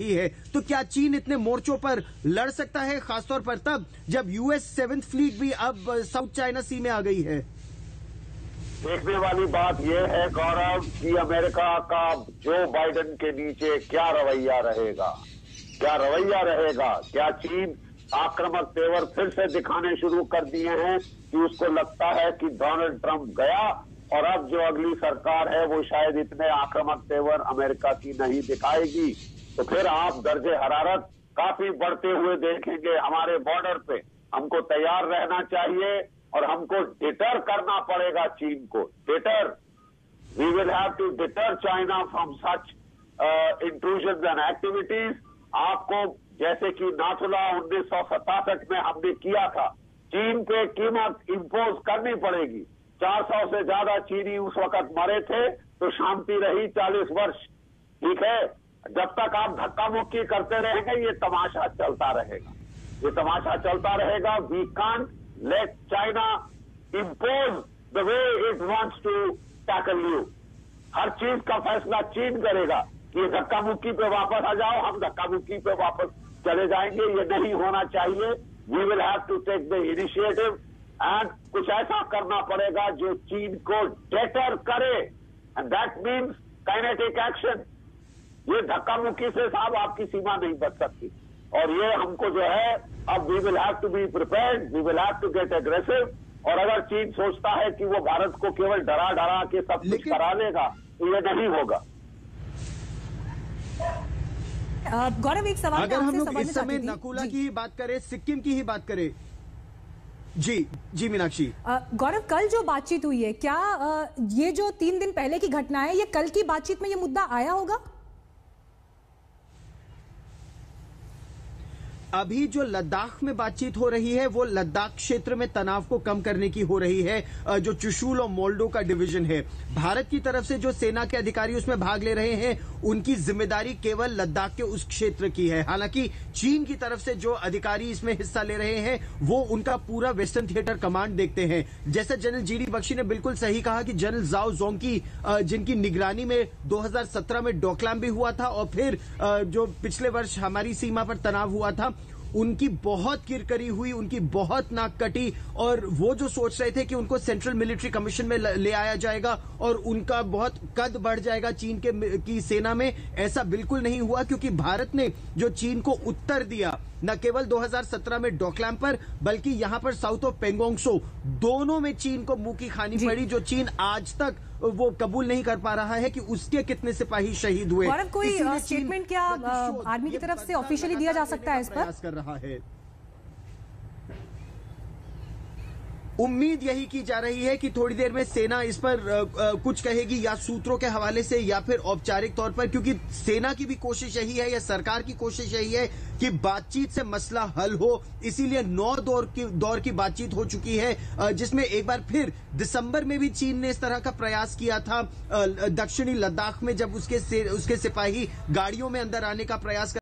ही है। तो क्या चीन इतने मोर्चों पर लड़ सकता है, खासतौर पर तब जब यूएस सेवेंथ फ्लीट भी अब साउथ चाइना सी में आ गई है? देखने वाली बात यह है, गौरव, कि अमेरिका का जो बाइडन के नीचे क्या रवैया रहेगा? क्या रवैया रहेगा? क्या चीन आक्रामक तेवर फिर से दिखाने शुरू कर दिए हैं कि उसको लगता है कि डोनाल्ड ट्रंप गया और अब जो अगली सरकार है, वो शायद इतने आक्रामक तेवर अमेरिका की नहीं दिखाएगी। तो फिर आप दर्जे हरारत काफ़ी बढ़ते हुए देखेंगे हमारे बॉर्डर पे। हमको तैयार रहना चाहिए और हमको डिटर करना पड़ेगा चीन को। Deter we will have to deter China from such intrusion and activities आपको जैसे कि नाथुला उन्नीस में हमने किया था, चीन पे कीमत इम्पोज करनी पड़ेगी। 400 से ज़्यादा चीनी उस वक्त मरे थे तो शांति रही 40 वर्ष। ठीक है? जब तक आप धक्का मुक्की करते रहेंगे, ये तमाशा चलता रहेगा। ये तमाशा चलता रहेगा we can't let China impose the way it wants to tackle you हर चीज़ का फैसला चीन करेगा कि ये धक्का मुक्की पे वापस आ जाओ, हम धक्का मुक्की पे वापस चले जाएँगे, ये नहीं होना चाहिए। We will have to take the initiative and कुछ ऐसा करना पड़ेगा जो चीन को डेटर करे। And that means kinetic action ये धक्का मुक्की से साहब आपकी सीमा नहीं बच सकती। और ये हमको जो है अब we will have to be prepared we will have to get aggressive और अगर चीन सोचता है कि वो भारत को केवल डरा डरा के सब कुछ करा लेगा तो ये नहीं होगा। गौरव एक सवाल अगर हम लोग इस समय नकुला की ही बात करें सिक्किम की ही बात करें जी जी मीनाक्षी। गौरव कल जो बातचीत हुई है क्या अ, ये जो तीन दिन पहले की घटना है ये कल की बातचीत में ये मुद्दा आया होगा? अभी जो लद्दाख में बातचीत हो रही है, वो लद्दाख क्षेत्र में तनाव को कम करने की हो रही है जो चुशूल और मोल्डो का डिवीज़न है। भारत की तरफ़ से जो सेना के अधिकारी उसमें भाग ले रहे हैं, उनकी ज़िम्मेदारी केवल लद्दाख के उस क्षेत्र की है। हालाँकि चीन की तरफ़ से जो अधिकारी इसमें हिस्सा ले रहे हैं, वो उनका पूरा वेस्टर्न थिएटर कमांड देखते हैं। जैसे जनरल जीडी बख्शी ने बिल्कुल सही कहा कि जनरल जाओ जोंकी जिनकी निगरानी में 2017 में डोकलाम भी हुआ था और फिर जो पिछले वर्ष हमारी सीमा पर तनाव हुआ था उनकी बहुत किरकरी हुई उनकी बहुत नाक कटी और वो जो सोच रहे थे कि उनको सेंट्रल मिलिट्री कमीशन में ले आया जाएगा और उनका बहुत कद बढ़ जाएगा चीन के की सेना में ऐसा बिल्कुल नहीं हुआ क्योंकि भारत ने जो चीन को उत्तर दिया न केवल 2017 में डोकलाम पर बल्कि यहाँ पर साउथ ऑफ़ पेंगोंगसो दोनों में चीन को मुँह की खानी पड़ी जो चीन आज तक वो कबूल नहीं कर पा रहा है कि उसके कितने सिपाही शहीद हुए कोई, स्टेटमेंट क्या, आर्मी की तरफ़ से ऑफिशियली दिया जा सकता है इस पर? प्रयास कर रहा है उम्मीद यही की जा रही है कि थोड़ी देर में सेना इस पर अ, अ, कुछ कहेगी या सूत्रों के हवाले से या फिर औपचारिक तौर पर क्योंकि सेना की भी कोशिश यही है या सरकार की कोशिश यही है कि बातचीत से मसला हल हो। इसीलिए नौ दौर की दौर की बातचीत हो चुकी है जिसमें एक बार फिर दिसंबर में भी चीन ने इस तरह का प्रयास किया था दक्षिणी लद्दाख में जब उसके से, उसके सिपाही गाड़ियों में अंदर आने का प्रयास